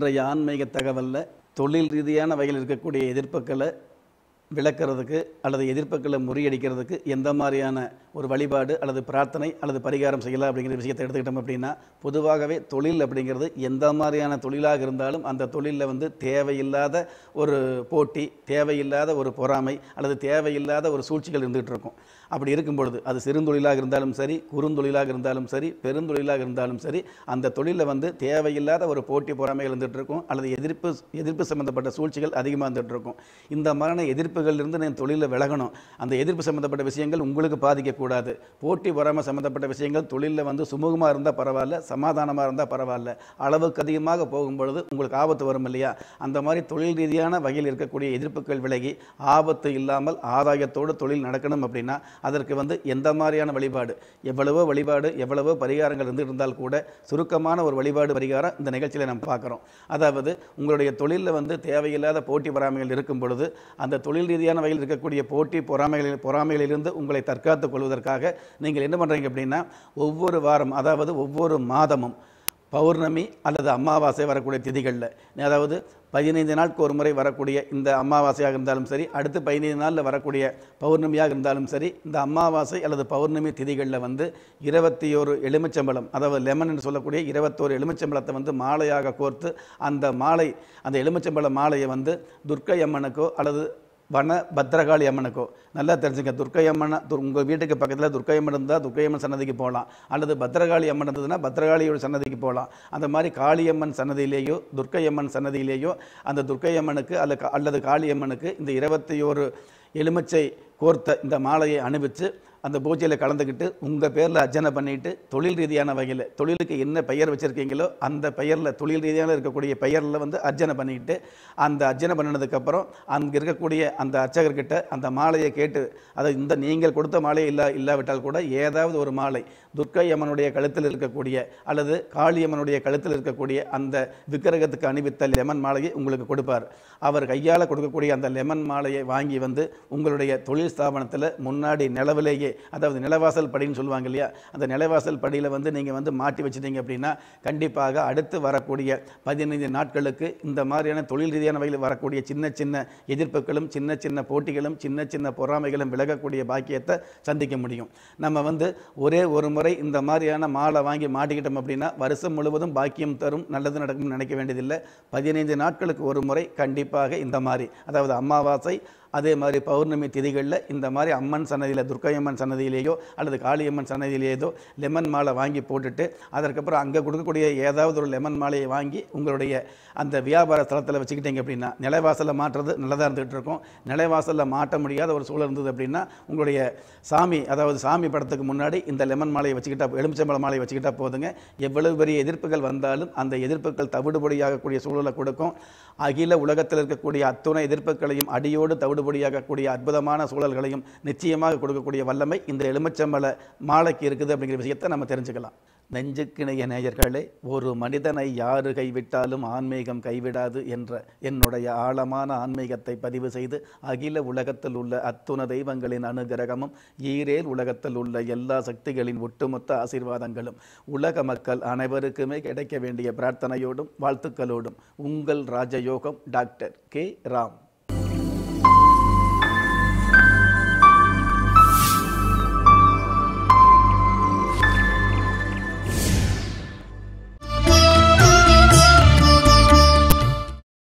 இன்றைய ஆன்மீக தகவலில் தொழில் ரீதியான வகையில் இருக்கக்கூடிய எதிர்ப்புகளை விளக்குறதுக்கு அல்லது எதிர்ப்புகளை முறியடிக்கிறதுக்கு எந்த மாதிரியான ஒரு வழிபாடு அல்லது பிரார்த்தனை அல்லது பரிகாரம் செய்யலாம் அப்படிங்கிற விஷயத்தை எடுத்துக்கிட்டோம் அப்படின்னா பொதுவாகவே தொழில் அப்படிங்கிறது எந்த மாதிரியான தொழிலாக இருந்தாலும் அந்த தொழிலில் வந்து தேவையில்லாத ஒரு போட்டி தேவையில்லாத ஒரு பொறாமை அல்லது தேவையில்லாத ஒரு சூழ்ச்சிகள் இருந்துகிட்டு இருக்கும். அப்படி இருக்கும் பொழுது அது சிறுந்தொழிலாக இருந்தாலும் சரி குறுந்தொழிலாக இருந்தாலும் சரி பெருந்தொழிலாக இருந்தாலும் சரி அந்த தொழிலில் வந்து தேவையில்லாத ஒரு போட்டி பொறாமைகள் இருந்துகிட்டு இருக்கும் அல்லது எதிர்ப்பு எதிர்ப்பு சம்மந்தப்பட்ட சூழ்ச்சிகள் அதிகமாக இருந்துகிட்டு இருக்கும். இந்த மாதிரியான எதிர்ப்பு எதிர்ப்புகள்லேருந்து நீங்கள் தொழிலில் விலகணும். அந்த எதிர்ப்பு சம்மந்தப்பட்ட விஷயங்கள் உங்களுக்கு பாதிக்கக்கூடாது. போட்டி பொறாமல் சம்மந்தப்பட்ட விஷயங்கள் தொழிலில் வந்து சுமூகமாக இருந்தால் பரவாயில்ல சமாதானமாக இருந்தால் பரவாயில்ல. அளவுக்கு அதிகமாக போகும்பொழுது உங்களுக்கு ஆபத்து வரும் இல்லையா? அந்த மாதிரி தொழில் ரீதியான வகையில் இருக்கக்கூடிய எதிர்ப்புகள் விலகி ஆபத்து இல்லாமல் ஆதாயத்தோடு தொழில் நடக்கணும் அப்படின்னா அதற்கு வந்து எந்த மாதிரியான வழிபாடு? எவ்வளவோ வழிபாடு எவ்வளவோ பரிகாரங்கள் இருந்து இருந்தால் கூட சுருக்கமான ஒரு வழிபாடு பரிகாரம் இந்த நிகழ்ச்சியில் நம்ம பார்க்குறோம். அதாவது உங்களுடைய தொழிலில் வந்து தேவையில்லாத போட்டி பொறாமைகள் இருக்கும் பொழுது அந்த தொழில் ரீதியான வகையில் இருக்கக்கூடிய போட்டி பொறாமைகளில் பொறாமைகளிலிருந்து உங்களை தற்காத்துக் கொள்வதற்காக நீங்கள் என்ன பண்ணுறீங்க அப்படின்னா ஒவ்வொரு வாரம் அதாவது ஒவ்வொரு மாதமும் பௌர்ணமி அல்லது அமாவாசை வரக்கூடிய திதிகளில் அதாவது பதினைந்து நாட்கு ஒரு முறை வரக்கூடிய இந்த அமாவாசையாக இருந்தாலும் சரி அடுத்து பதினைந்து நாளில் வரக்கூடிய பௌர்ணமியாக இருந்தாலும் சரி இந்த அமாவாசை அல்லது பௌர்ணமி திதிகளில் வந்து இருபத்தி ஒரு எலுமிச்சம்பழம் அதாவது லெமன் என்று சொல்லக்கூடிய இருபத்தோரு எலுமிச்சம்பழத்தை வந்து மாலையாக கோர்த்து அந்த மாலை அந்த எலுமிச்சம்பழ மாலையை வந்து துர்க்கை அம்மனுக்கோ அல்லது வன பத்ரகாளி அம்மனுக்கோ. நல்லா தெரிஞ்சுங்க. துர்க்கை அம்மனை உங்கள் வீட்டுக்கு பக்கத்தில் துர்க்கை அம்மன் இருந்தால் துர்க்கை அம்மன் சன்னதிக்கு போகலாம் அல்லது பத்ரகாளி அம்மன் இருந்ததுன்னா பத்ரகாளியோட சன்னதிக்கு போகலாம் அந்த மாதிரி காளியம்மன் சன்னதியிலேயோ துர்க்கை அம்மன் சன்னதியிலேயோ அந்த துர்க்கை அம்மனுக்கு அல்ல அல்லது காளியம்மனுக்கு இந்த இருபத்தி ஒரு எலுமிச்சை கோர்த்த இந்த மாலையை அணிவித்து அந்த பூஜையில் கலந்துக்கிட்டு உங்கள் பேரில் அர்ச்சனை பண்ணிட்டு தொழில் ரீதியான வகையில் தொழிலுக்கு என்ன பெயர் வச்சுருக்கீங்களோ அந்த பெயரில் தொழில் ரீதியான இருக்கக்கூடிய பெயரில் வந்து அர்ச்சனை பண்ணிட்டு அந்த அர்ச்சனை பண்ணினதுக்கப்புறம் அங்கே இருக்கக்கூடிய அந்த அர்ச்சகர்கிட்ட அந்த மாலையை கேட்டு அதை இந்த நீங்கள் கொடுத்த மாலையை இல்லா இல்லாவிட்டால் கூட ஏதாவது ஒரு மாலை துர்க்கை அம்மனுடைய கழுத்தில் இருக்கக்கூடிய அல்லது காளியம்மனுடைய கழுத்தில் இருக்கக்கூடிய அந்த விக்கிரகத்துக்கு அணிவித்த லெமன் மாலையை உங்களுக்கு கொடுப்பார். அவர் கையால் கொடுக்கக்கூடிய அந்த லெமன் மாலையை வாங்கி வந்து உங்களுடைய தொழில் ஸ்தாபனத்தில் முன்னாடி நிலவிலேயே அதாவது நிலவாசல் படின்னு சொல்லுவாங்க இல்லையா? அந்த நிலவாசல் படியில் வந்து நீங்கள் வந்து மாட்டி வச்சுட்டீங்க அப்படின்னா கண்டிப்பாக அடுத்து வரக்கூடிய பதினைந்து நாட்களுக்கு இந்த மாதிரியான தொழில் ரீதியான வகையில் வரக்கூடிய சின்ன சின்ன எதிர்ப்புகளும் சின்ன சின்ன போட்டிகளும் சின்ன சின்ன பொறாமைகளும் விலகக்கூடிய பாக்கியத்தை சந்திக்க முடியும். நம்ம வந்து ஒரே ஒரு முறை முறை இந்த மாதிரியான மாலை வாங்கி மாட்டிக்கிட்டோம் அப்படின்னா வருஷம் முழுவதும் பாக்கியம் தரும் நல்லது நடக்கும்னு நினைக்க வேண்டியதில்லை. பதினைந்து நாட்களுக்கு ஒரு முறை கண்டிப்பாக இந்த மாதிரி. அதாவது அமாவாசை அதே மாதிரி பௌர்ணமி திதிகளில் இந்த மாதிரி அம்மன் சன்னதியில் துர்க்கையம்மன் சன்னதியிலேயோ அல்லது காளியம்மன் சன்னதியிலேயோ லெமன் மாலை வாங்கி போட்டுட்டு அதற்கப்புறம் அங்கே கொடுக்கக்கூடிய ஏதாவது ஒரு லெமன் மாலையை வாங்கி உங்களுடைய அந்த வியாபார ஸ்தலத்தில் வச்சுக்கிட்டீங்க அப்படின்னா நிலைவாசலில் மாற்றுறது நல்லதாக இருந்துகிட்டு இருக்கும். நிலைவாசலில் மாட்ட முடியாத ஒரு சூழல் இருந்தது அப்படின்னா உங்களுடைய சாமி அதாவது சாமி படத்துக்கு முன்னாடி இந்த லெமன் மாலையை வச்சுக்கிட்டா எலுமிச்சம்பழ மாலையை வச்சுக்கிட்டா போதுங்க. எவ்வளவு பெரிய எதிர்ப்புகள் வந்தாலும் அந்த எதிர்ப்புகள் தவிடுபடியாகக்கூடிய சூழலை கொடுக்கும். அகில உலகத்தில் இருக்கக்கூடிய அத்துணை எதிர்ப்புகளையும் அடியோடு தவிடுபடியாகக்கூடிய அற்புதமான சூழல்களையும் நிச்சயமாக கொடுக்கக்கூடிய வல்லமை இந்த எலுமிச்சம்பள மாலைக்கு இருக்குது அப்படிங்கிற விஷயத்தை நம்ம தெரிஞ்சுக்கலாம். நெஞ்சுக்கிணைய நேயர்களே ஒரு மனிதனை யாரு கைவிட்டாலும் ஆன்மீகம் கைவிடாது என்ற என்னுடைய ஆழமான ஆன்மீகத்தை பதிவு செய்து அகில உலகத்தில் உள்ள அத்துண தெய்வங்களின் அனுகிரகமும் ஈரேல் உலகத்தில் உள்ள எல்லா சக்திகளின் ஒட்டுமொத்த ஆசீர்வாதங்களும் உலக மக்கள் அனைவருக்குமே கிடைக்க வேண்டிய பிரார்த்தனையோடும் வாழ்த்துக்களோடும் உங்கள் ராஜயோகம் டாக்டர் கே. ராம்.